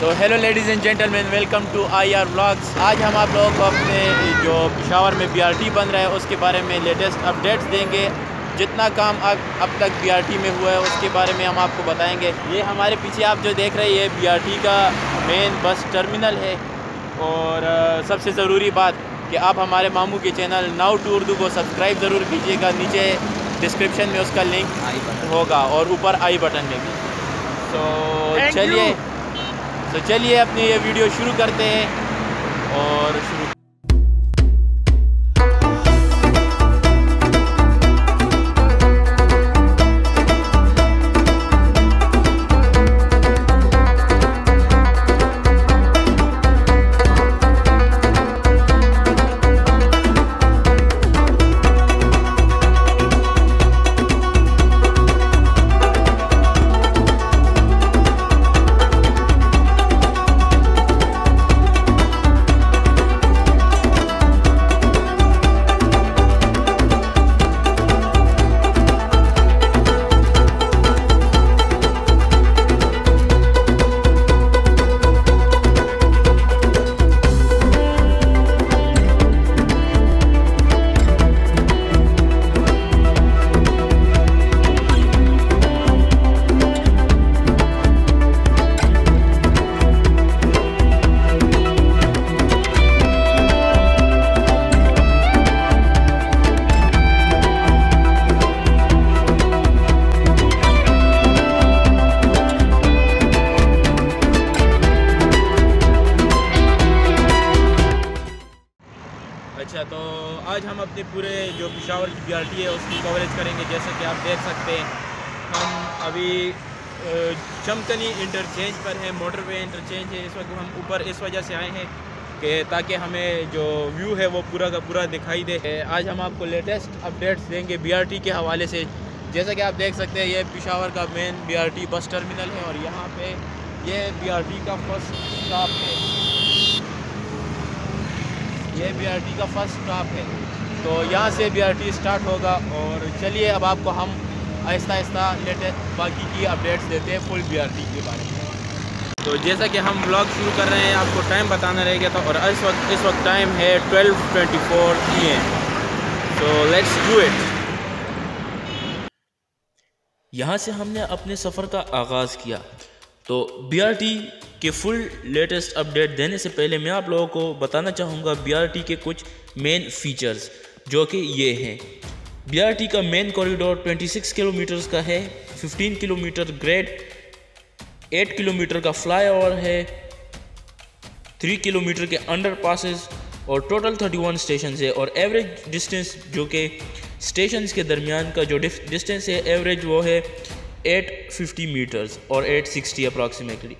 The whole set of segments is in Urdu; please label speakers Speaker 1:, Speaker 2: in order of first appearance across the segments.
Speaker 1: So hello ladies and gentlemen welcome to I R blogs آج ہم آپ لوگوں کو اپنے جو پشاور میں بی آر ٹی بن رہا ہے اس کے بارے میں لیٹسٹ اپڈیٹس دیں گے۔ جتنا کام اب تک بی آر ٹی میں ہوا ہے اس کے بارے میں ہم آپ کو بتائیں گے۔ یہ ہمارے پیچھے آپ جو دیکھ رہے ہیں بی آر ٹی کا مین بس ٹرمینل ہے۔ اور سب سے ضروری بات کہ آپ ہمارے ماموں کے چینل ناؤ ٹو اردو کو سبسکرائب ضرور کیجیے گا۔ نیچے ڈسکرپشن میں اس کا لنک ہوگا اور اوپر آئی بٹن میں بھی تو چلیے تو چلیے اپنی یہ ویڈیو شروع کرتے ہیں اور شروع کہ آپ دیکھ سکتے ہیں۔ ہم ابھی چمکنی انٹرچینج پر ہیں، موٹر وے انٹرچینج ہے۔ اس وقت ہم اوپر اس وجہ سے آئے ہیں کہ تاکہ ہمیں جو ویو ہے وہ پورا کا پورا دکھائی دے۔ آج ہم آپ کو لیٹسٹ اپڈیٹس دیں گے بی آر ٹی کے حوالے سے۔ جیسا کہ آپ دیکھ سکتے ہیں، یہ پشاور کا main B R T bus terminal ہے اور یہاں پہ یہ بی آر ٹی کا فرسٹ اسٹاپ ہے۔ یہ بی آر ٹی کا فرسٹ اسٹاپ ہے۔ تو یہاں سے بی آر ٹی اسٹارٹ ہوگا اور چلیے اب آپ کو ہم آہستہ آہستہ لیٹسٹ باقی کی اپڈیٹس دیتے ہیں فل بی آر ٹی کے بارے میں۔ تو جیسا کہ ہم بلاگ شروع کر رہے ہیں آپ کو ٹائم بتانا رہ گیا تھا اور اس وقت اس وقت ٹائم ہے twelve twenty four P M تو لیٹس ڈو اٹ
Speaker 2: یہاں سے ہم نے اپنے سفر کا آغاز کیا۔ تو بی آر ٹی کے فل لیٹسٹ اپڈیٹ دینے سے پہلے میں آپ لوگوں کو بتانا چاہوں گا بی آر ٹی کے کچھ مین فیچرز جو کہ یہ ہیں بی آر ٹی کا مین کوریڈور 26 کلومیٹرز کا ہے 15 کلومیٹر گریڈ 8 کلومیٹر کا فلائی اوور ہے 3 کلومیٹر کے انڈر پاسز اور ٹوٹل 31 سٹیشنز ہے اور ایوریج ڈسٹنس جو کہ سٹیشنز کے درمیان کا جو ڈسٹنس ہے ایوریج وہ ہے 850 میٹرز اور 860 اپراکسیمیٹلی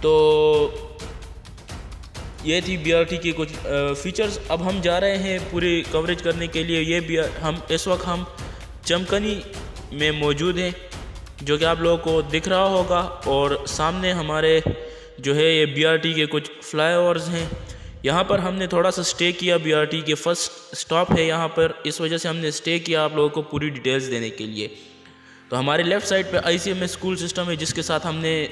Speaker 2: تو یہ تھی بی آر ٹی کے کچھ فیچرز اب ہم جا رہے ہیں پوری کوریج کرنے کے لیے۔ یہ بھی ہم اس وقت ہم چمکنی میں موجود ہیں، جو کہ آپ لوگوں کو دکھ رہا ہوگا۔ اور سامنے ہمارے جو ہے یہ بی آر ٹی کے کچھ فلائی اوورز ہیں۔ یہاں پر ہم نے تھوڑا سا سٹے کیا۔ بی آر ٹی کے فرسٹ سٹاپ ہے یہاں پر۔ اس وجہ سے ہم نے سٹے کیا آپ لوگوں کو پوری ڈیٹیلز دینے کے لیے۔ تو ہمارے لیفٹ سائڈ پہ I C M S school system ہے، جس کے ساتھ ہم نے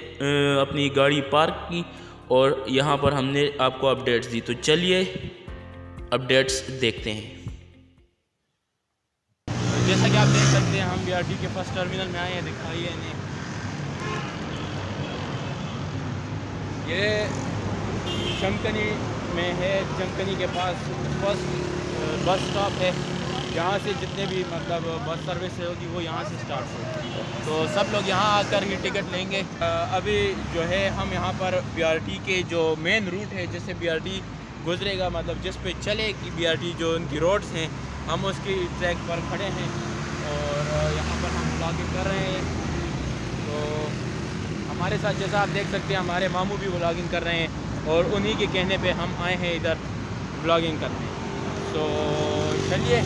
Speaker 2: اپنی گاڑی پارک کی۔ اور یہاں پر ہم نے آپ کو اپڈیٹس دی۔ تو چلیے اپڈیٹس دیکھتے ہیں۔
Speaker 1: جیسا کہ آپ دیکھ سکتے ہیں، ہم بی آر ٹی کے فرسٹ ٹرمینل میں آئے ہیں دکھائیے انہیں یہ چمکنی میں ہے۔ چمکنی کے پاس فرسٹ بس اسٹاپ ہے۔ جہاں سے جتنے بھی مطلب بس سروس ہوگی وہ یہاں سے اسٹارٹ ہوگی۔ تو سب لوگ یہاں آ کر ہی ٹکٹ لیں گے۔ ابھی جو ہے ہم یہاں پر بی آر ٹی کے جو مین روٹ ہے جس سے بی آر ٹی گزرے گا مطلب جس پہ چلے گی بی آر ٹی جو ان کی روڈز ہیں، ہم اس کی ٹریک پر کھڑے ہیں۔ اور یہاں پر ہم بلاگنگ کر رہے ہیں۔ تو ہمارے ساتھ جیسا آپ دیکھ سکتے ہیں، ہمارے ماموں بھی بلاگنگ کر رہے ہیں۔ اور انہی کے کہنے پہ ہم آئے ہیں ادھر بلاگنگ کرنے۔ تو چلیے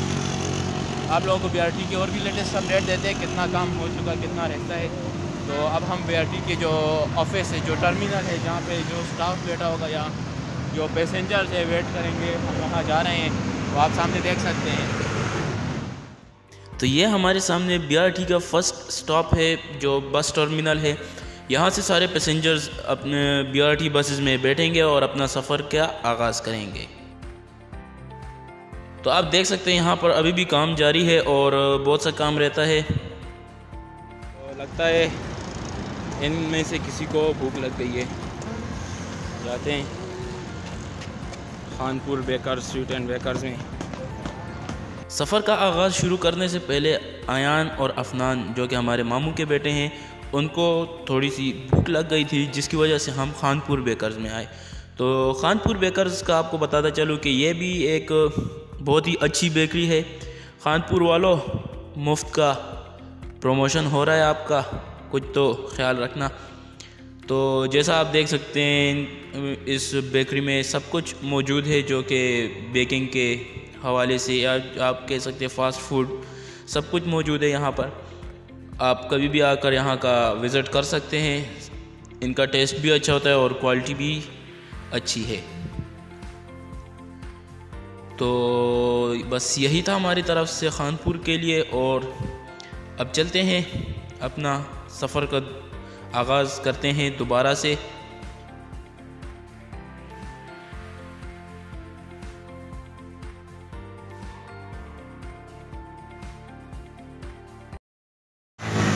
Speaker 1: آپ لوگوں کو بی آر ٹی کے اور بھی لیٹسٹ اپڈیٹ دیتے ہیں کتنا کام ہو چکا، کتنا رہتا ہے۔ تو اب ہم بی آر ٹی کے جو آفس ہے، جو ٹرمینل ہے، جہاں پہ جو اسٹاف بیٹھا ہوگا یا جو پیسنجرز ہے ویٹ کریں گے، ہم وہاں جا رہے ہیں۔ تو آپ سامنے دیکھ سکتے ہیں۔
Speaker 2: تو یہ ہمارے سامنے بی آر ٹی کا فرسٹ سٹاپ ہے، جو بس ٹرمینل ہے۔ یہاں سے سارے پیسنجرز اپنے بی آر ٹی بسز میں بیٹھیں گے اور اپنا سفر کا آغاز کریں گے۔ تو آپ دیکھ سکتے ہیں یہاں پر ابھی بھی کام جاری ہے اور بہت سا کام رہتا ہے۔
Speaker 1: لگتا ہے ان میں سے کسی کو بھوک لگ گئی ہے۔ جاتے ہیں۔ Khanpur baker sweet and bakers میں۔
Speaker 2: سفر کا آغاز شروع کرنے سے پہلے آیان اور افنان جو کہ ہمارے ماموں کے بیٹے ہیں ان کو تھوڑی سی بھوک لگ گئی تھی جس کی وجہ سے ہم خانپور بیکرز میں آئے۔ تو خانپور بیکرز کا آپ کو بتاتا چلوں کہ یہ بھی ایک بہت ہی اچھی بیکری ہے۔ خانپور والوں مفت کا پروموشن ہو رہا ہے آپ کا، کچھ تو خیال رکھنا۔ تو جیسا آپ دیکھ سکتے ہیں، اس بیکری میں سب کچھ موجود ہے جو کہ بیکنگ کے حوالے سے، یا آپ کہہ سکتے ہیں فاسٹ فوڈ، سب کچھ موجود ہے یہاں پر۔ آپ کبھی بھی آ کر یہاں کا وزٹ کر سکتے ہیں۔ ان کا ٹیسٹ بھی اچھا ہوتا ہے اور کوالٹی بھی اچھی ہے۔ تو بس یہی تھا ہماری طرف سے خانپور کے لیے اور اب چلتے ہیں اپنا سفر کا آغاز کرتے ہیں دوبارہ سے۔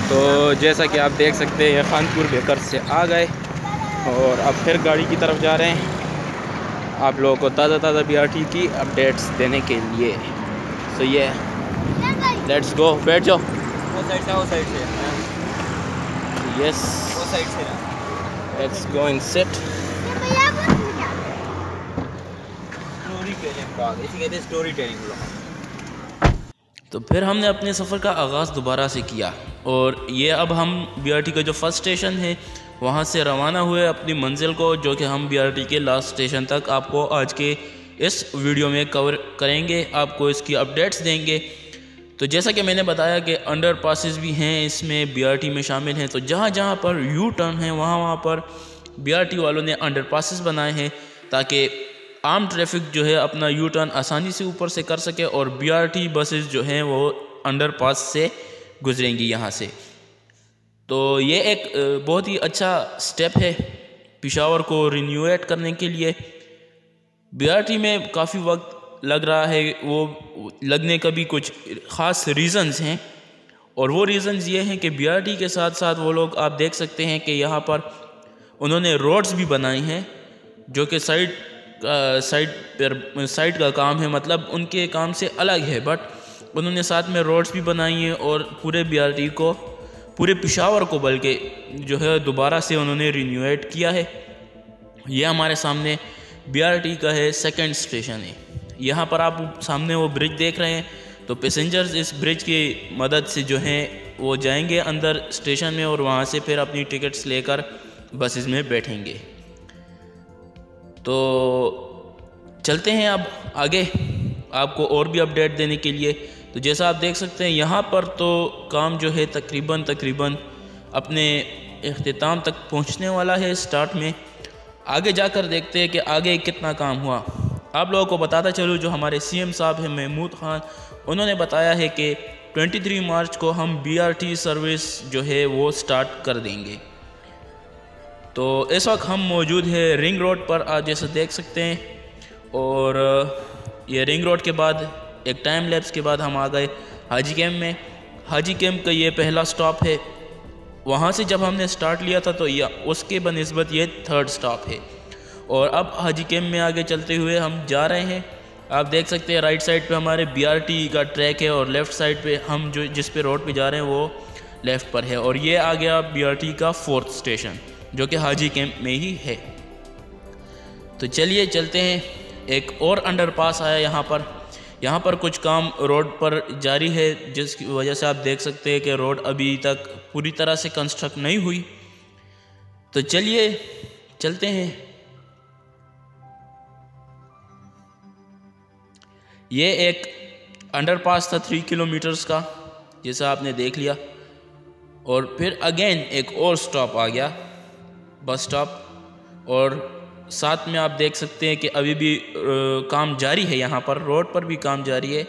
Speaker 1: تو جیسا کہ آپ دیکھ سکتے ہیں، خانپور بیکر سے آ گئے اور اب پھر گاڑی کی طرف جا رہے ہیں۔ آپ لوگوں کو تازہ تازہ بی آر ٹی کی اپڈیٹس دینے کے لیے۔ سو یہ لیٹس گو بیٹھ جاؤ۔ یس لیٹس گو ان سیٹ
Speaker 2: تو پھر ہم نے اپنے سفر کا آغاز دوبارہ سے کیا۔ اور یہ اب ہم بی آر ٹی کا جو فرسٹ اسٹیشن ہے وہاں سے روانہ ہوئے اپنی منزل کو، جو کہ ہم بی آر ٹی کے لاسٹ اسٹیشن تک آپ کو آج کے اس ویڈیو میں کور کریں گے۔ آپ کو اس کی اپڈیٹس دیں گے۔ تو جیسا کہ میں نے بتایا کہ انڈر پاسز بھی ہیں، اس میں بی آر ٹی میں شامل ہیں۔ تو جہاں جہاں پر یو ٹرن ہیں، وہاں وہاں پر بی آر ٹی والوں نے انڈر پاسز بنائے ہیں تاکہ عام ٹریفک جو ہے اپنا یو ٹرن آسانی سے اوپر سے کر سکے اور بی آر ٹی بسز جو ہیں وہ انڈر پاس سے گزریں گی یہاں سے۔ تو یہ ایک بہت ہی اچھا سٹیپ ہے پشاور کو رینیویٹ کرنے کے لیے۔ بی آر ٹی میں کافی وقت لگ رہا ہے، وہ لگنے کا بھی کچھ خاص ریزنز ہیں۔ اور وہ ریزنز یہ ہیں کہ بی آر ٹی کے ساتھ ساتھ وہ لوگ آپ دیکھ سکتے ہیں کہ یہاں پر انہوں نے روڈز بھی بنائی ہیں، جو کہ سائڈ سائڈ پر سائڈ کا کام ہے۔ مطلب ان کے کام سے الگ ہے بٹ انہوں نے ساتھ میں روڈز بھی بنائی ہیں اور پورے بی آر ٹی کو پورے پشاور کو، بلکہ جو ہے دوبارہ سے انہوں نے رینیویٹ کیا ہے۔ یہ ہمارے سامنے بی آر ٹی کا ہے سیکنڈ اسٹیشن ہے۔ یہاں پر آپ سامنے وہ برج دیکھ رہے ہیں۔ تو پیسنجرز اس برج کی مدد سے جو ہیں وہ جائیں گے اندر اسٹیشن میں اور وہاں سے پھر اپنی ٹکٹس لے کر بسز میں بیٹھیں گے۔ تو چلتے ہیں اب آگے۔ آپ کو اور بھی اپڈیٹ دینے کے لیے تو جیسا آپ دیکھ سکتے ہیں، یہاں پر تو کام جو ہے تقریباً تقریباً اپنے اختتام تک پہنچنے والا ہے اسٹارٹ میں۔ آگے جا کر دیکھتے ہیں کہ آگے کتنا کام ہوا۔ آپ لوگوں کو بتاتا چلوں، جو ہمارے سی ایم صاحب ہیں، محمود خان، انہوں نے بتایا ہے کہ ٹوئنٹی تھری مارچ کو ہم بی آر ٹی سروس جو ہے وہ سٹارٹ کر دیں گے۔ تو اس وقت ہم موجود ہیں رنگ روڈ پر آج جیسے دیکھ سکتے ہیں۔ اور یہ رنگ روڈ کے بعد ایک ٹائم لیپس کے بعد ہم آ گئے حاجی کیمپ میں۔ حاجی کیمپ کا یہ پہلا سٹاپ ہے۔ وہاں سے جب ہم نے سٹارٹ لیا تھا تو یہ اس کے بنسبت یہ تھرڈ سٹاپ ہے۔ اور اب حاجی کیمپ میں آگے چلتے ہوئے ہم جا رہے ہیں۔ آپ دیکھ سکتے ہیں رائٹ سائڈ پہ ہمارے بی آر ٹی کا ٹریک ہے اور لیفٹ سائڈ پہ ہم جو جس پہ روڈ پہ جا رہے ہیں وہ لیفٹ پر ہے۔ اور یہ آ گیا بی آر ٹی کا فورتھ اسٹیشن جو کہ حاجی کیمپ میں ہی ہے۔ تو چلیے چلتے ہیں۔ ایک اور انڈر پاس آیا یہاں پر۔ یہاں پر کچھ کام روڈ پر جاری ہے، جس کی وجہ سے آپ دیکھ سکتے ہیں کہ روڈ ابھی تک پوری طرح سے کنسٹرکٹ نہیں ہوئی۔ تو چلیے، چلتے ہیں۔ یہ ایک انڈر پاس تھا تھری کلو میٹرز کا، جیسا آپ نے دیکھ لیا۔ اور پھر اگین ایک اور سٹاپ آ گیا بس سٹاپ اور ساتھ میں آپ دیکھ سکتے ہیں کہ ابھی بھی کام جاری ہے یہاں پر، روڈ پر بھی کام جاری ہے۔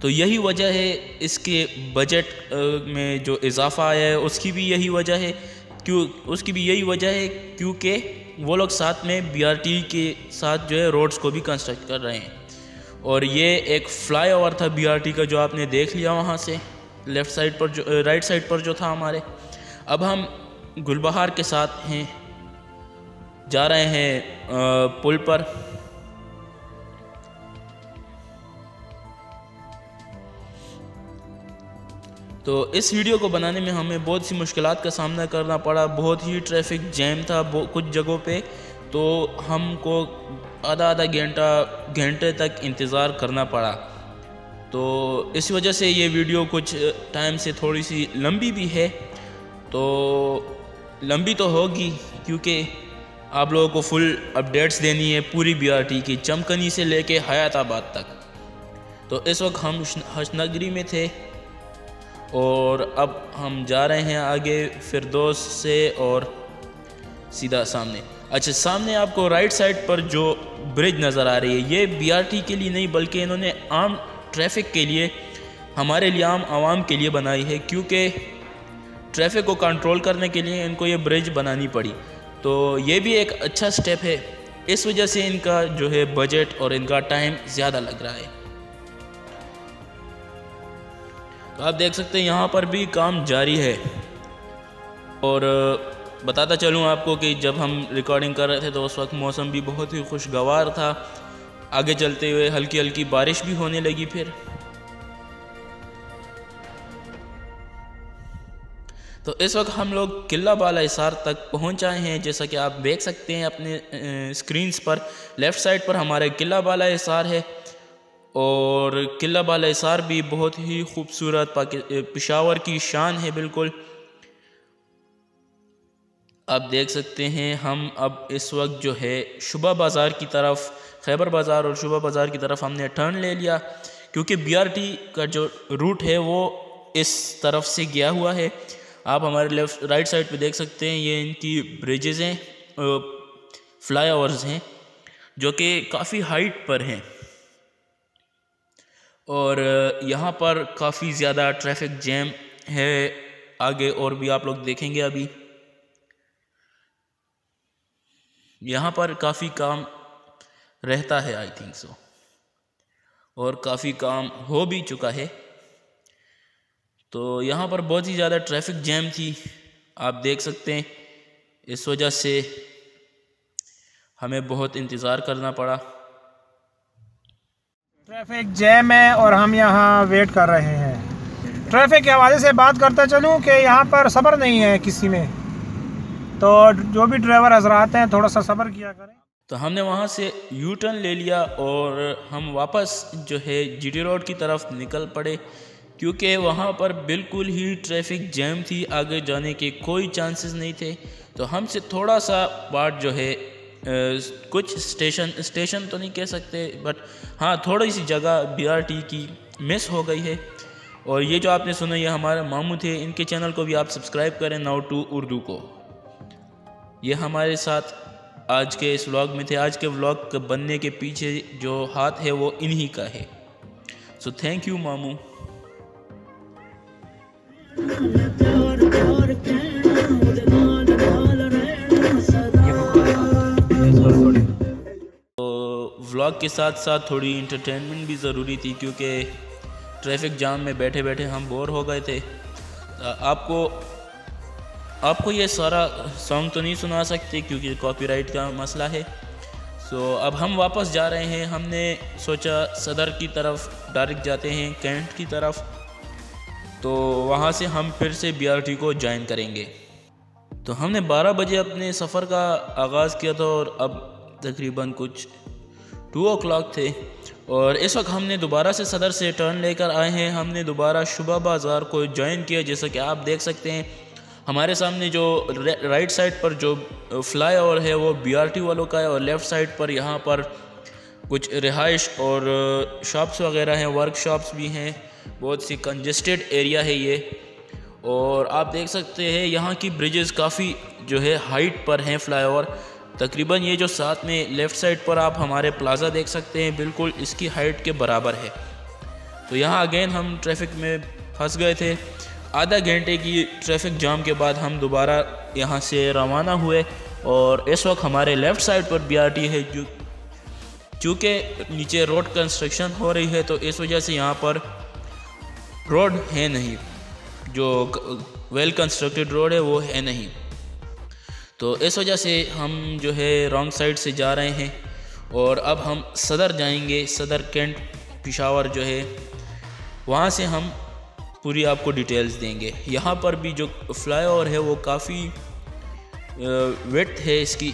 Speaker 2: تو یہی وجہ ہے اس کے بجٹ میں جو اضافہ آیا ہے، اس کی بھی یہی وجہ ہے۔ کیوں، اس کی بھی یہی وجہ ہے کیونکہ وہ لوگ ساتھ میں بی آر ٹی کے ساتھ جو ہے روڈز کو بھی کنسٹرکٹ کر رہے ہیں۔ اور یہ ایک فلائی اوور تھا بی آر ٹی کا جو آپ نے دیکھ لیا وہاں سے لیفٹ سائڈ پر جو رائٹ سائڈ پر جو تھا ہمارے۔ اب ہم گلبہار کے ساتھ ہیں، جا رہے ہیں پل پر۔ تو اس ویڈیو کو بنانے میں ہمیں بہت سی مشکلات کا سامنا کرنا پڑا۔ بہت ہی ٹریفک جیم تھا کچھ جگہوں پہ۔ تو ہم کو آدھا آدھا گھنٹہ، گھنٹے تک انتظار کرنا پڑا۔ تو اس وجہ سے یہ ویڈیو کچھ ٹائم سے تھوڑی سی لمبی بھی ہے۔ تو لمبی تو ہوگی، کیونکہ آپ لوگوں کو فل اپڈیٹس دینی ہے پوری بی آر ٹی کی چمکنی سے لے کے حیات آباد تک۔ تو اس وقت ہم حشنگری میں تھے اور اب ہم جا رہے ہیں آگے فردوس سے اور سیدھا سامنے۔ اچھا سامنے آپ کو رائٹ سائڈ پر جو برج نظر آ رہی ہے، یہ بی آر ٹی کے لیے نہیں، بلکہ انہوں نے عام ٹریفک کے لیے ہمارے لیے عام عوام کے لیے بنائی ہے، کیونکہ ٹریفک کو کنٹرول کرنے کے لیے ان کو یہ برج بنانی پڑی۔ تو یہ بھی ایک اچھا سٹیپ ہے۔ اس وجہ سے ان کا جو ہے بجٹ اور ان کا ٹائم زیادہ لگ رہا ہے۔ تو آپ دیکھ سکتے ہیں یہاں پر بھی کام جاری ہے۔ اور بتاتا چلوں آپ کو کہ جب ہم ریکارڈنگ کر رہے تھے تو اس وقت موسم بھی بہت ہی خوشگوار تھا۔ آگے چلتے ہوئے ہلکی ہلکی بارش بھی ہونے لگی پھر۔ تو اس وقت ہم لوگ قلعہ بالا اثار تک پہنچ آئے ہیں۔ جیسا کہ آپ دیکھ سکتے ہیں اپنے سکرینز پر۔ لیفٹ سائڈ پر ہمارے قلعہ بالا اثار ہے۔ اور قلعہ بالا اثار بھی بہت ہی خوبصورت پشاور کی شان ہے بالکل۔ آپ دیکھ سکتے ہیں ہم اب اس وقت جو ہے شبہ بازار کی طرف، خیبر بازار اور شبہ بازار کی طرف ہم نے ٹرن لے لیا۔ کیونکہ بی آر ٹی کا جو روٹ ہے وہ اس طرف سے گیا ہوا ہے۔ آپ ہمارے لیفٹ رائٹ سائڈ پہ دیکھ سکتے ہیں، یہ ان کی بریجز ہیں فلائی اوورز ہیں، جو کہ کافی ہائٹ پر ہیں۔ اور یہاں پر کافی زیادہ ٹریفک جیم ہے۔ آگے اور بھی آپ لوگ دیکھیں گے ابھی۔ یہاں پر کافی کام رہتا ہے آئی تھنک سو اور کافی کام ہو بھی چکا ہے۔ تو یہاں پر بہت ہی زیادہ ٹریفک جیم تھی۔ آپ دیکھ سکتے ہیں۔ اس وجہ سے ہمیں بہت انتظار کرنا پڑا۔
Speaker 3: ٹریفک جیم ہے اور ہم یہاں ویٹ کر رہے ہیں۔ ٹریفک کے حوالے سے بات کرتا چلوں کہ یہاں پر صبر نہیں ہے کسی میں۔ تو جو بھی ڈرائیور حضرات ہیں تھوڑا سا صبر کیا کریں۔
Speaker 2: تو ہم نے وہاں سے یو ٹرن لے لیا اور ہم واپس جو ہے جی ٹی روڈ کی طرف نکل پڑے۔ کیونکہ وہاں پر بالکل ہی ٹریفک جیم تھی، آگے جانے کے کوئی چانسز نہیں تھے۔ تو ہم سے تھوڑا سا پارٹ جو ہے کچھ اسٹیشن اسٹیشن تو نہیں کہہ سکتے، بٹ ہاں تھوڑی سی جگہ بی آر ٹی کی مس ہو گئی ہے۔ اور یہ جو آپ نے سنا، یہ ہمارے ماموں تھے، ان کے چینل کو بھی آپ سبسکرائب کریں ناؤ ٹو اردو کو۔ یہ ہمارے ساتھ آج کے اس ولاگ میں تھے۔ آج کے ولاگ بننے کے پیچھے جو ہاتھ ہے، وہ انہی کا ہے۔ سو تھینک یو ماموں۔ ولاگ کے ساتھ ساتھ تھوڑی انٹرٹینمنٹ بھی ضروری تھی کیونکہ ٹریفک جام میں بیٹھے بیٹھے ہم بور ہو گئے تھے۔ آپ کو آپ کو یہ سارا سانگ تو نہیں سنا سکتے کیونکہ کاپی رائٹ کا مسئلہ ہے۔ سو اب ہم واپس جا رہے ہیں۔ ہم نے سوچا صدر کی طرف، ڈائریکٹ جاتے ہیں، کینٹ کی طرف۔ تو وہاں سے ہم پھر سے بی آر ٹی کو جوائن کریں گے۔ تو ہم نے بارہ بجے اپنے سفر کا آغاز کیا تھا اور اب تقریباً کچھ ٹو او کلاک تھے۔ اور اس وقت ہم نے دوبارہ سے صدر سے ٹرن لے کر آئے ہیں۔ ہم نے دوبارہ شبہ بازار کو جوائن کیا، جیسا کہ آپ دیکھ سکتے ہیں۔ ہمارے سامنے جو رائٹ سائڈ پر جو فلائی اوور ہے، وہ بی آر ٹی والوں کا ہے۔ اور لیفٹ سائڈ پر یہاں پر کچھ رہائش اور شاپس وغیرہ ہیں۔ ورک شاپس بھی ہیں۔ بہت سی کنجسٹڈ ایریا ہے یہ۔ اور آپ دیکھ سکتے ہیں یہاں کی بریجز کافی جو ہے ہائٹ پر ہیں فلائی اوور تقریباً یہ جو ساتھ میں لیفٹ سائڈ پر آپ ہمارے پلازا دیکھ سکتے ہیں، بالکل اس کی ہائٹ کے برابر ہے۔ تو یہاں اگین ہم ٹریفک میں پھنس گئے تھے۔ آدھا گھنٹے کی ٹریفک جام کے بعد ہم دوبارہ یہاں سے روانہ ہوئے۔ اور اس وقت ہمارے لیفٹ سائڈ پر بی آر ٹی ہے، جو چونکہ نیچے روڈ کنسٹرکشن ہو رہی ہے، تو اس وجہ سے یہاں پر روڈ ہے نہیں۔ جو ویل کنسٹرکٹیڈ روڈ ہے وہ ہے نہیں۔ تو اس وجہ سے ہم جو ہے رانگ سائڈ سے جا رہے ہیں۔ اور اب ہم صدر جائیں گے، صدر کینٹ پشاور جو ہے، وہاں سے ہم پوری آپ کو ڈیٹیلز دیں گے۔ یہاں پر بھی جو فلائی اوور ہے وہ کافی ویٹ ہے اس کی۔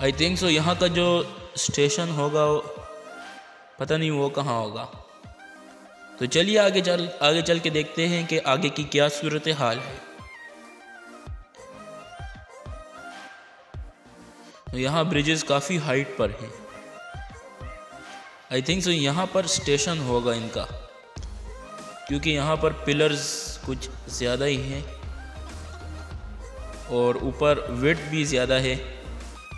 Speaker 2: آئی تھنک سو یہاں کا جو اسٹیشن ہوگا، پتہ نہیں وہ کہاں ہوگا۔ تو چلیے آگے چل آگے چل کے دیکھتے ہیں کہ آگے کی کیا صورت حال ہے۔ یہاں بریجز کافی ہائٹ پر ہیں۔ آئی تھنک سو یہاں پر اسٹیشن ہوگا ان کا۔ کیونکہ یہاں پر پلرز کچھ زیادہ ہی ہیں۔ اور اوپر ویٹ بھی زیادہ ہے۔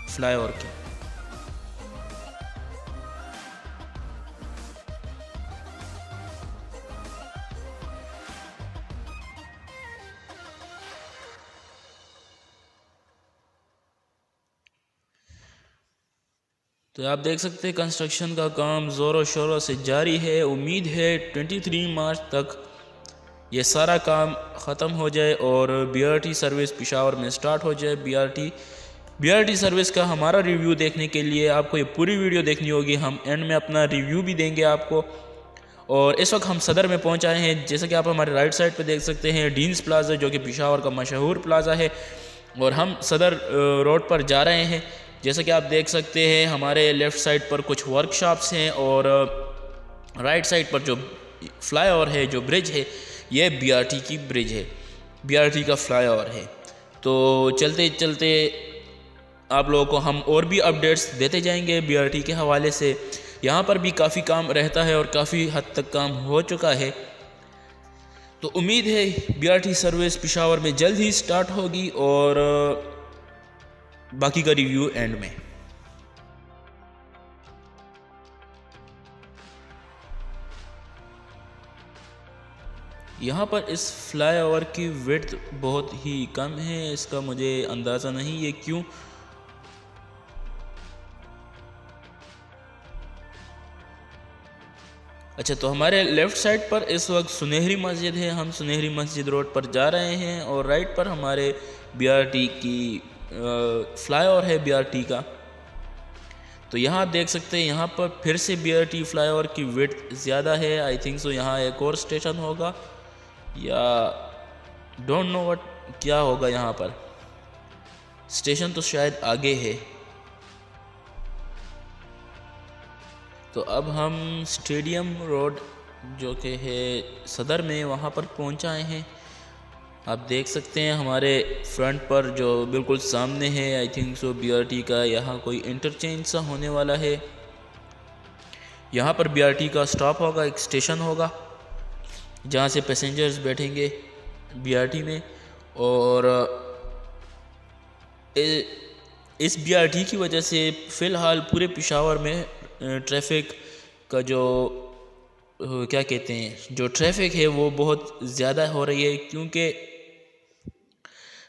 Speaker 2: فلائی اوور کی تو آپ دیکھ سکتے ہیں کنسٹرکشن کا کام زور و شوروں سے جاری ہے، امید ہے ٹوینٹی تھری مارچ تک یہ سارا کام ختم ہو جائے اور B R T service Peshawar میں سٹارٹ ہو جائے۔ B R T B R T service کا ہمارا ریویو دیکھنے کے لیے آپ کو یہ پوری ویڈیو دیکھنی ہوگی۔ ہم اینڈ میں اپنا ریویو بھی دیں گے آپ کو۔ اور اس وقت ہم صدر میں پہنچ آئے ہیں۔ جیسا کہ آپ ہمارے رائٹ سائڈ پہ دیکھ سکتے ہیں ڈینس پلازا جو کہ پشاور کا مشہور پلازا ہے۔ اور ہم صدر روڈ پر جا رہے ہیں۔ جیسا کہ آپ دیکھ سکتے ہیں، ہمارے لیفٹ سائڈ پر کچھ ورک شاپس ہیں اور رائٹ سائڈ پر جو فلائی اوور ہے، جو برج ہے، یہ بی آر ٹی کی برج ہے۔ بی آر ٹی کا فلائی اوور ہے۔ تو چلتے چلتے آپ لوگوں کو ہم اور بھی اپڈیٹس دیتے جائیں گے بی آر ٹی کے حوالے سے۔ یہاں پر بھی کافی کام رہتا ہے اور کافی حد تک کام ہو چکا ہے۔ تو امید ہے B R T service Peshawar میں جلد ہی سٹارٹ ہوگی اور باقی کا ریویو اینڈ میں۔ یہاں پر اس فلائی اوور کی ویڈ بہت ہی کم ہے، اس کا مجھے اندازہ نہیں یہ کیوں۔ اچھا تو ہمارے لیفٹ سائڈ پر اس وقت سنہری مسجد ہے، ہم سنہری مسجد روڈ پر جا رہے ہیں اور رائٹ پر ہمارے بی آر ٹی کی فلائی اوور ہے بی آر ٹی کا۔ تو یہاں آپ دیکھ سکتے ہیں، یہاں پر پھر سے B R T flyover کی ویٹ زیادہ ہے۔ آئی تھنک سو یہاں ایک اور اسٹیشن ہوگا۔ یا ڈونٹ نو وٹ کیا ہوگا یہاں پر۔ اسٹیشن تو شاید آگے ہے۔ تو اب ہم اسٹیڈیم روڈ جو کہ ہے صدر میں وہاں پر پہنچائے ہیں۔ آپ دیکھ سکتے ہیں ہمارے فرنٹ پر جو بالکل سامنے ہے I think so B R T کا، یہاں کوئی انٹرچینج سا ہونے والا ہے۔ یہاں پر بی آر ٹی کا سٹاپ ہوگا، ایک اسٹیشن ہوگا، جہاں سے پیسنجرز بیٹھیں گے بی آر ٹی میں۔ اور اس بی آر ٹی کی وجہ سے فی الحال پورے پشاور میں ٹریفک کا جو، کیا کہتے ہیں، جو ٹریفک ہے وہ بہت زیادہ ہو رہی ہے۔ کیونکہ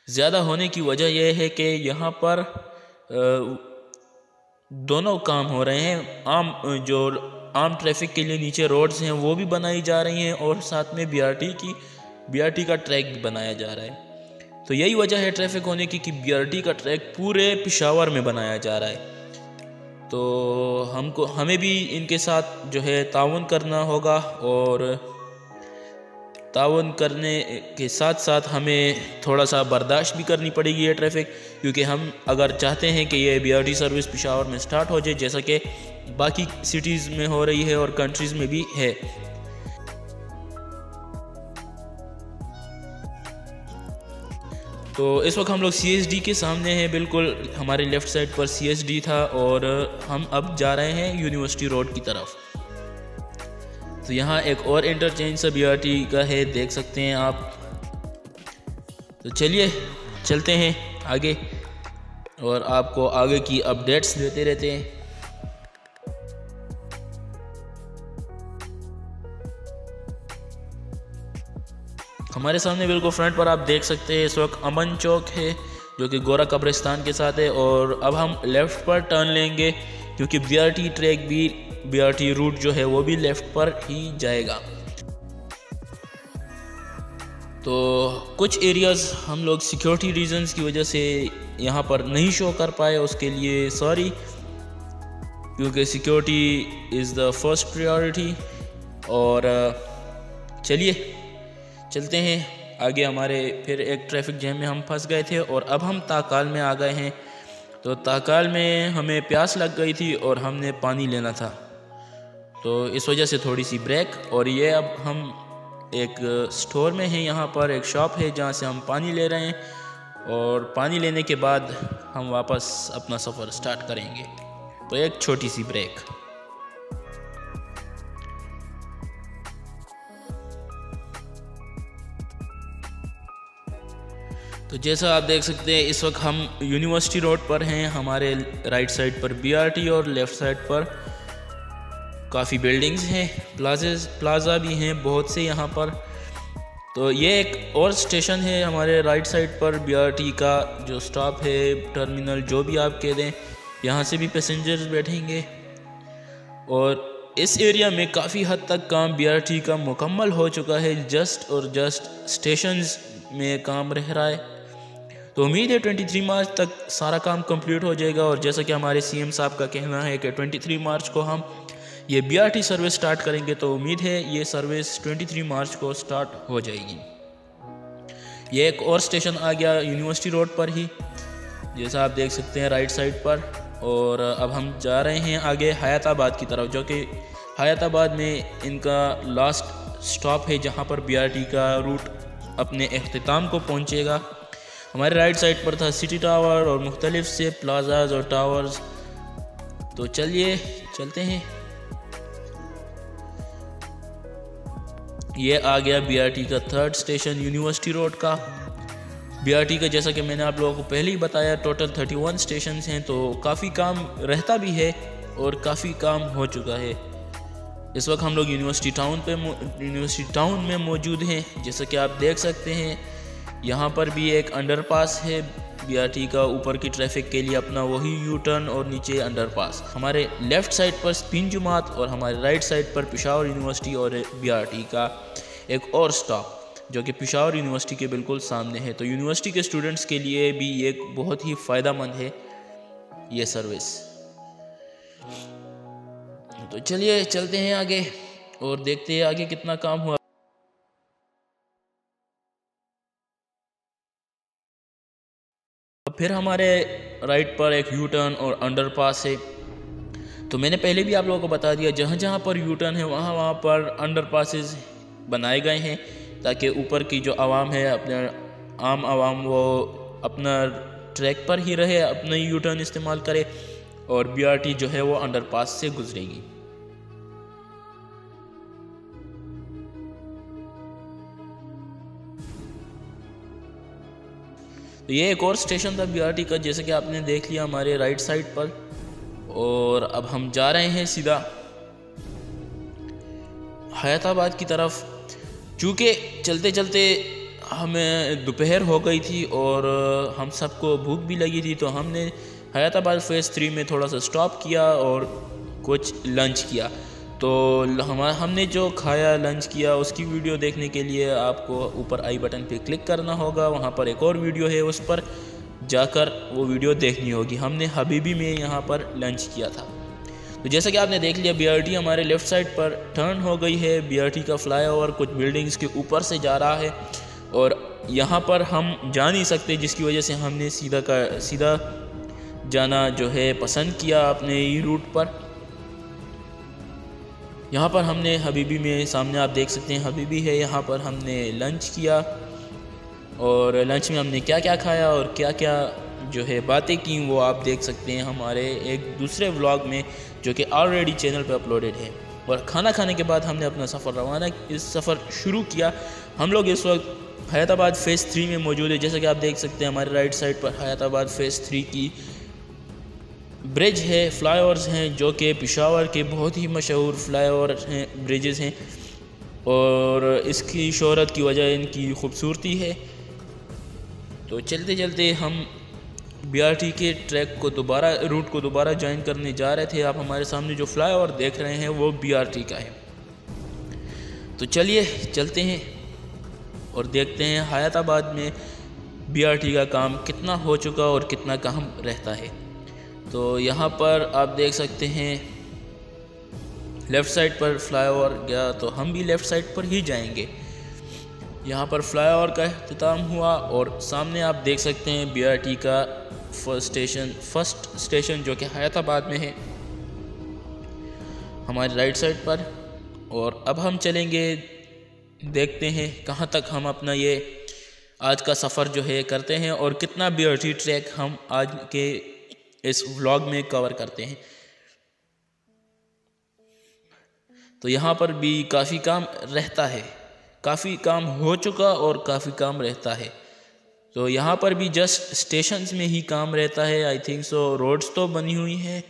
Speaker 2: زیادہ ہونے کی وجہ یہ ہے کہ یہاں پر دونوں کام ہو رہے ہیں۔ عام، جو عام ٹریفک کے لیے نیچے روڈز ہیں، وہ بھی بنائی جا رہی ہیں اور ساتھ میں بی آر ٹی کی بی آر ٹی کا ٹریک بھی بنایا جا رہا ہے۔ تو یہی وجہ ہے ٹریفک ہونے کی کہ بی آر ٹی کا ٹریک پورے پشاور میں بنایا جا رہا ہے۔ تو ہم کو، ہمیں بھی ان کے ساتھ جو ہے تعاون کرنا ہوگا اور تعاون کرنے کے ساتھ ساتھ ہمیں تھوڑا سا برداشت بھی کرنی پڑے گی یہ ٹریفک، کیونکہ ہم اگر چاہتے ہیں کہ یہ B R T service Peshawar میں سٹارٹ ہو جائے، جیسا کہ باقی سٹیز میں ہو رہی ہے اور کنٹریز میں بھی ہے۔ تو اس وقت ہم لوگ سی ایس ڈی کے سامنے ہیں، بالکل ہمارے لیفٹ سائڈ پر سی ایس ڈی تھا اور ہم اب جا رہے ہیں یونیورسٹی روڈ کی طرف۔ تو یہاں ایک اور انٹرچینج سا بی آر ٹی کا ہے، دیکھ سکتے ہیں آپ۔ تو چلیے، چلتے ہیں آگے۔ اور آپ کو آگے کی اپڈیٹس دیتے رہتے ہیں۔ ہمارے سامنے بالکل فرنٹ پر آپ دیکھ سکتے ہیں، اس وقت امن چوک ہے، جو کہ گورا قبرستان کے ساتھ ہے۔ اور اب ہم لیفٹ پر ٹرن لیں گے، کیونکہ بی آر ٹی ٹریک بھی بی آر ٹی روٹ جو ہے وہ بھی لیفٹ پر ہی جائے گا۔ تو کچھ ایریاز ہم لوگ سیکیورٹی ریزنز کی وجہ سے یہاں پر نہیں شو کر پائے، اس کے لیے سوری کیونکہ security is the first priority اور چلیے، چلتے ہیں۔ آگے ہمارے پھر ایک ٹریفک جیم میں ہم پھنس گئے تھے اور اب ہم تاکال میں آ گئے ہیں۔ تو تاکال میں ہمیں پیاس لگ گئی تھی اور ہم نے پانی لینا تھا۔ تو اس وجہ سے تھوڑی سی بریک اور یہ اب ہم ایک سٹور میں ہیں، یہاں پر ایک شاپ ہے جہاں سے ہم پانی لے رہے ہیں اور پانی لینے کے بعد ہم واپس اپنا سفر سٹارٹ کریں گے۔ تو ایک چھوٹی سی بریک۔ تو جیسا آپ دیکھ سکتے ہیں، اس وقت ہم یونیورسٹی روڈ پر ہیں، ہمارے رائٹ سائڈ پر بی آر ٹی اور لیفٹ سائڈ پر۔ کافی بلڈنگز ہیں پلازز پلازا بھی ہیں، بہت سے یہاں پر۔ تو یہ ایک اور اسٹیشن ہے ہمارے رائٹ سائڈ پر بی آر ٹی کا جو سٹاپ ہے ٹرمینل جو بھی آپ کہہ دیں، یہاں سے بھی پیسنجرز بیٹھیں گے۔ اور اس ایریا میں کافی حد تک کام بی آر ٹی کا مکمل ہو چکا ہے جسٹ اور جسٹ اسٹیشنز میں کام رہ رہا ہے۔ تو امید ہے ٹوئنٹی تھری مارچ تک سارا کام کمپلیٹ ہو جائے گا۔ اور جیسا کہ ہمارے سی ایم صاحب کا کہنا ہے کہ ٹوئنٹی تھری مارچ کو ہم یہ B R T service start کریں گے تو امید ہے یہ سروس ٹوئنٹی تھری مارچ کو سٹارٹ ہو جائے گی۔ یہ ایک اور سٹیشن آ گیا یونیورسٹی روڈ پر ہی، جیسا آپ دیکھ سکتے ہیں رائٹ سائڈ پر۔ اور اب ہم جا رہے ہیں آگے حیات آباد کی طرف، جو کہ حیات آباد میں ان کا لاسٹ سٹاپ ہے، جہاں پر بی آر ٹی کا روٹ اپنے اختتام کو پہنچے گا۔ ہمارے رائٹ سائڈ پر تھا سٹی ٹاور اور مختلف سے پلازاز اور ٹاورز تو چلیے، چلتے ہیں۔ یہ آ گیا بی آر ٹی کا تھرڈ سٹیشن یونیورسٹی روڈ کا۔ بی آر ٹی کا جیسا کہ میں نے آپ لوگوں کو پہلے ہی بتایا ٹوٹل تھرٹی ون اسٹیشنس ہیں تو کافی کام رہتا بھی ہے اور کافی کام ہو چکا ہے۔ اس وقت ہم لوگ یونیورسٹی ٹاؤن پہ یونیورسٹی ٹاؤن میں موجود ہیں۔ جیسا کہ آپ دیکھ سکتے ہیں، یہاں پر بھی ایک انڈر پاس ہے۔ بی آر ٹی کا اوپر کی ٹریفک کے لیے اپنا وہی یو ٹرن اور نیچے انڈر پاس ہمارے لیفٹ سائڈ پر سپین جماعت اور ہمارے رائٹ سائڈ پر پشاور یونیورسٹی اور بی آر ٹی کا ایک اور سٹاپ، جو کہ پشاور یونیورسٹی کے بالکل سامنے ہے۔ تو یونیورسٹی کے اسٹوڈنٹس کے لیے بھی ایک بہت ہی فائدہ مند ہے یہ سروس۔ تو چلیے، چلتے ہیں آگے اور دیکھتے ہیں آگے کتنا کام ہوا۔ پھر ہمارے رائٹ پر ایک یو ٹرن اور انڈر پاس ہے تو میں نے پہلے بھی آپ لوگوں کو بتا دیا، جہاں جہاں پر یو ٹرن ہے، وہاں وہاں پر انڈر پاسز بنائے گئے ہیں تاکہ اوپر کی جو عوام ہے اپنے عام عوام وہ اپنا ٹریک پر ہی رہے، اپنا یو ٹرن استعمال کرے اور بی آر ٹی جو ہے وہ انڈر پاس سے گزرے گی۔ تو یہ ایک اور سٹیشن تھا بی آر ٹی کا، جیسے کہ آپ نے دیکھ لیا ہمارے رائٹ سائڈ پر۔ اور اب ہم جا رہے ہیں سیدھا حیات آباد کی طرف۔ چونکہ چلتے چلتے ہمیں دوپہر ہو گئی تھی اور ہم سب کو بھوک بھی لگی تھی، تو ہم نے حیات آباد فیس تھری میں تھوڑا سا سٹاپ کیا اور کچھ لنچ کیا۔ تو ہم نے جو کھایا، لنچ کیا، اس کی ویڈیو دیکھنے کے لیے آپ کو اوپر آئی بٹن پہ کلک کرنا ہوگا، وہاں پر ایک اور ویڈیو ہے، اس پر جا کر وہ ویڈیو دیکھنی ہوگی۔ ہم نے حبیبی میں یہاں پر لنچ کیا تھا۔ تو جیسا کہ آپ نے دیکھ لیا بی آر ٹی ہمارے لیفٹ سائڈ پر ٹرن ہو گئی ہے۔ بی آر ٹی کا فلائی اوور کچھ بلڈنگز کے اوپر سے جا رہا ہے۔ اور یہاں پر ہم جا نہیں سکتے، جس کی وجہ سے ہم نے سیدھا کا سیدھا جانا جو ہے پسند کیا اپنے ای روٹ پر۔ یہاں پر ہم نے حبیبی میں سامنے آپ دیکھ سکتے ہیں، حبیبی ہے، یہاں پر ہم نے لنچ کیا۔ اور لنچ میں ہم نے کیا کیا کھایا اور کیا کیا جو ہے باتیں کیں وہ آپ دیکھ سکتے ہیں ہمارے ایک دوسرے ولاگ میں جو کہ آلریڈی چینل پہ اپلوڈڈ ہے۔ اور کھانا کھانے کے بعد ہم نے اپنا سفر روانہ، اس سفر شروع کیا۔ ہم لوگ اس وقت حیات آباد فیس تھری میں موجود ہے جیسا کہ آپ دیکھ سکتے ہیں ہمارے رائٹ سائڈ پر حیات آباد فیس تھری کی برج ہے فلائی اوورز ہیں، جو کہ پشاور کے بہت ہی مشہور فلائی اوور ہیں بریجز ہیں اور اس کی شہرت کی وجہ ان کی خوبصورتی ہے۔ تو چلتے چلتے ہم بی آر ٹی کے ٹریک کو دوبارہ روٹ کو دوبارہ جوائن کرنے جا رہے تھے۔ آپ ہمارے سامنے جو فلائی اوور دیکھ رہے ہیں وہ بی آر ٹی کا ہے۔ تو چلیے، چلتے ہیں اور دیکھتے ہیں حیات آباد میں بی آر ٹی کا کام کتنا ہو چکا اور کتنا کام رہتا ہے۔ تو یہاں پر آپ دیکھ سکتے ہیں لیفٹ سائڈ پر فلائی اوور گیا تو ہم بھی لیفٹ سائڈ پر ہی جائیں گے۔ یہاں پر فلائی اوور کا اختتام ہوا اور سامنے آپ دیکھ سکتے ہیں بی آر ٹی کا فرسٹ اسٹیشن فرسٹ اسٹیشن جو کہ حیات آباد میں ہے۔ ہماری رائٹ سائڈ پر اور اب ہم چلیں گے، دیکھتے ہیں کہاں تک ہم اپنا یہ آج کا سفر جو ہے کرتے ہیں اور کتنا بی آر ٹی ٹریک ہم آج کے اس ولاگ میں کور کرتے ہیں۔ تو یہاں پر بھی کافی کام رہتا ہے۔ کافی کام ہو چکا اور کافی کام رہتا ہے۔ تو یہاں پر بھی جسٹ اسٹیشنز میں ہی کام رہتا ہے۔ آئی تھنک سو روڈز تو بنی ہوئی ہیں۔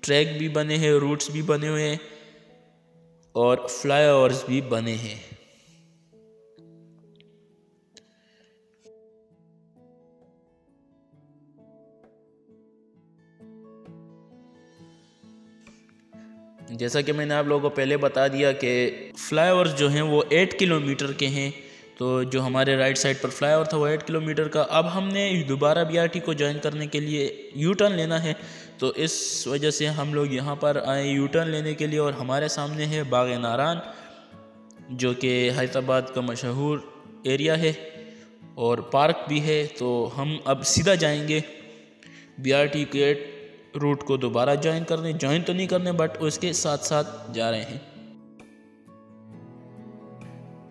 Speaker 2: ٹریک بھی بنے ہیں روٹس بھی بنے ہوئے ہیں۔ اور فلائی اوورز بھی بنے ہیں۔ جیسا کہ میں نے آپ لوگوں کو پہلے بتا دیا کہ فلائی اوورز جو ہیں وہ ایٹ کلومیٹر کے ہیں۔ تو جو ہمارے رائٹ سائڈ پر فلائی اوور تھا وہ ایٹ کلومیٹر کا۔ اب ہم نے دوبارہ بی آر ٹی کو جوائن کرنے کے لیے یو ٹرن لینا ہے۔ تو اس وجہ سے ہم لوگ یہاں پر آئے یو ٹرن لینے کے لیے اور ہمارے سامنے ہے باغ ناران، جو کہ حیدرآباد کا مشہور ایریا ہے۔ اور پارک بھی ہے۔ تو ہم اب سیدھا جائیں گے۔ بی آر ٹی کے روٹ کو دوبارہ جوائن کرنے جوائن تو نہیں کرنے بٹ اس کے ساتھ ساتھ جا رہے ہیں۔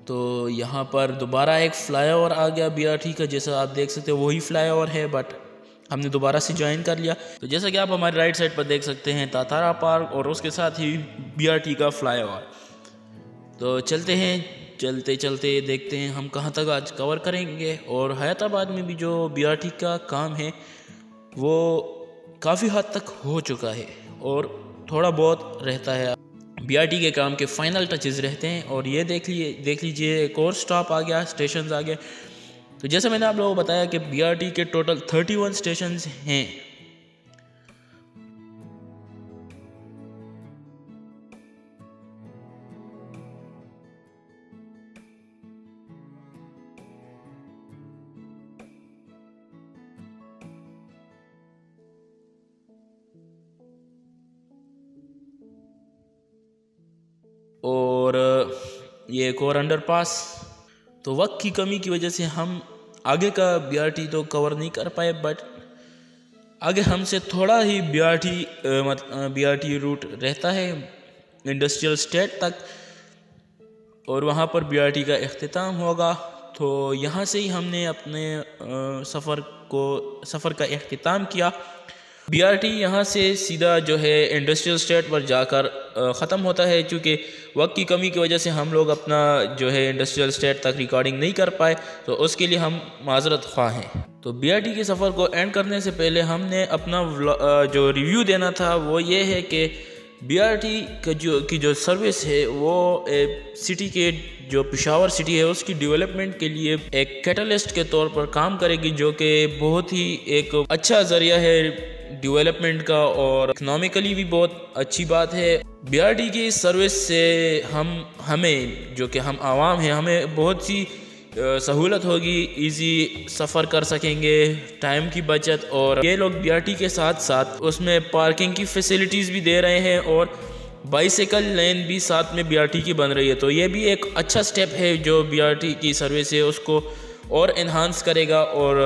Speaker 2: تو یہاں پر دوبارہ ایک فلائی اوور آ گیا بی آر ٹی کا، جیسا آپ دیکھ سکتے ہیں وہی فلائی اوور ہے بٹ ہم نے دوبارہ سے جوائن کر لیا۔ تو جیسا کہ آپ ہمارے رائٹ سائڈ پر دیکھ سکتے ہیں، تاتارا پارک اور اس کے ساتھ ہی بی آر ٹی کا فلائی اوور تو چلتے ہیں، چلتے چلتے دیکھتے ہیں ہم کہاں تک آج کور کریں گے۔ اور حیات آباد میں بھی جو بی آر ٹی کا کام ہے، وہ کافی حد تک ہو چکا ہے اور تھوڑا بہت رہتا ہے۔ بی آر ٹی کے کام کے فائنل ٹچز رہتے ہیں اور یہ دیکھ لیے دیکھ لیجیے، ایک اور سٹاپ آ گیا اسٹیشنز آ گئے۔ تو جیسے میں نے آپ لوگوں کو بتایا کہ بی آر ٹی کے ٹوٹل تھرٹی ون اسٹیشنز ہیں۔ اور یہ ایک اور انڈر پاس تو وقت کی کمی کی وجہ سے ہم آگے کا بی آر ٹی تو کور نہیں کر پائے بٹ آگے ہم سے تھوڑا ہی B R T B R T route رہتا ہے انڈسٹریل اسٹیٹ تک، اور وہاں پر بی آر ٹی کا اختتام ہوگا۔ تو یہاں سے ہی ہم نے اپنے سفر کو، سفر کا اختتام کیا۔ بی آر ٹی یہاں سے سیدھا جو ہے انڈسٹریل اسٹیٹ پر جا کر ختم ہوتا ہے، چونکہ وقت کی کمی کی وجہ سے ہم لوگ اپنا جو ہے انڈسٹریل اسٹیٹ تک ریکارڈنگ نہیں کر پائے، تو اس کے لیے ہم معذرت خواہ ہیں۔ تو بی آر ٹی کے سفر کو اینڈ کرنے سے پہلے ہم نے اپنا جو ریویو دینا تھا، وہ یہ ہے کہ بی آر ٹی کا جو، کی جو سروس ہے، وہ سٹی کے جو پشاور سٹی ہے، اس کی ڈیولپمنٹ کے لیے ایک کیٹلسٹ کے طور پر کام کرے گی، جو کہ بہت ہی ایک اچھا ذریعہ ہے۔ ڈیولپمنٹ کا اور اکنامیکلی بھی بہت اچھی بات ہے۔ بی آر ڈی کی سروس سے ہم، ہمیں جو کہ ہم عوام ہیں، ہمیں بہت سی سہولت ہوگی ایزی سفر کر سکیں گے ٹائم کی بچت اور یہ لوگ بی آر ٹی کے ساتھ ساتھ اس میں پارکنگ کی فیسلٹیز بھی دے رہے ہیں اور بائیسیکل لین بھی ساتھ میں بی آر ٹی کی بن رہی ہے۔ تو یہ بھی ایک اچھا سٹیپ ہے جو بی آر ٹی کی سروس ہے اس کو اور انہانس کرے گا اور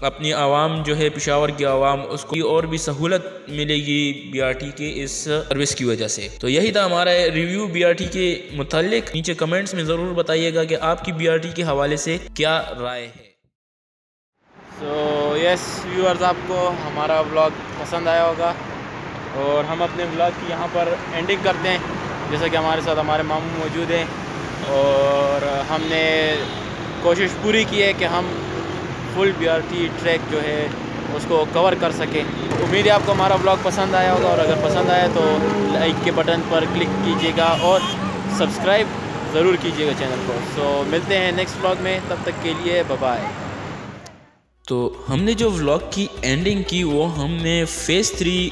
Speaker 2: اپنی عوام جو ہے، پشاور کی عوام، اس کو اور بھی سہولت ملے گی بی آر ٹی کے اس سروس کی وجہ سے۔ تو یہی تھا ہمارا ریویو بی آر ٹی کے متعلق۔ نیچے کمنٹس میں ضرور بتائیے گا کہ آپ کی بی آر ٹی کے حوالے سے کیا رائے ہے۔
Speaker 1: سو یس ویورز آپ کو ہمارا بلاگ پسند آیا ہوگا۔ اور ہم اپنے بلاگ کی یہاں پر اینڈنگ کرتے ہیں۔ جیسا کہ ہمارے ساتھ ہمارے ماموں موجود ہیں۔ اور ہم نے کوشش پوری کی ہے کہ ہم full B R T track جو ہے اس کو کور کر سکیں۔ امید ہے آپ کو ہمارا بلاگ پسند آیا ہوگا اور اگر پسند آیا تو لائک کے بٹن پر کلک کیجیے گا اور سبسکرائب ضرور کیجیے گا چینل کو۔ سو ملتے ہیں نیکسٹ بلاگ میں۔ تب تک کے لیے ببائے
Speaker 2: تو ہم نے جو ولاگ کی اینڈنگ کی وہ ہم نے فیس تھری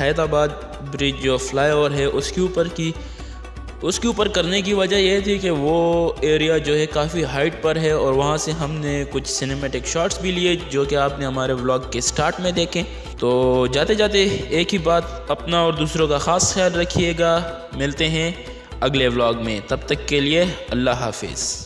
Speaker 2: حیدرآباد برج جو فلائی اوور ہے اس کے اوپر کی۔ اس کے اوپر کرنے کی وجہ یہ تھی کہ وہ ایریا جو ہے کافی ہائٹ پر ہے اور وہاں سے ہم نے کچھ سنیمیٹک شاٹس بھی لیے جو کہ آپ نے ہمارے ولاگ کے سٹارٹ میں دیکھیں تو جاتے جاتے ایک ہی بات، اپنا اور دوسروں کا خاص خیال رکھیے گا۔ ملتے ہیں اگلے ولاگ میں۔ تب تک کے لیے اللہ حافظ۔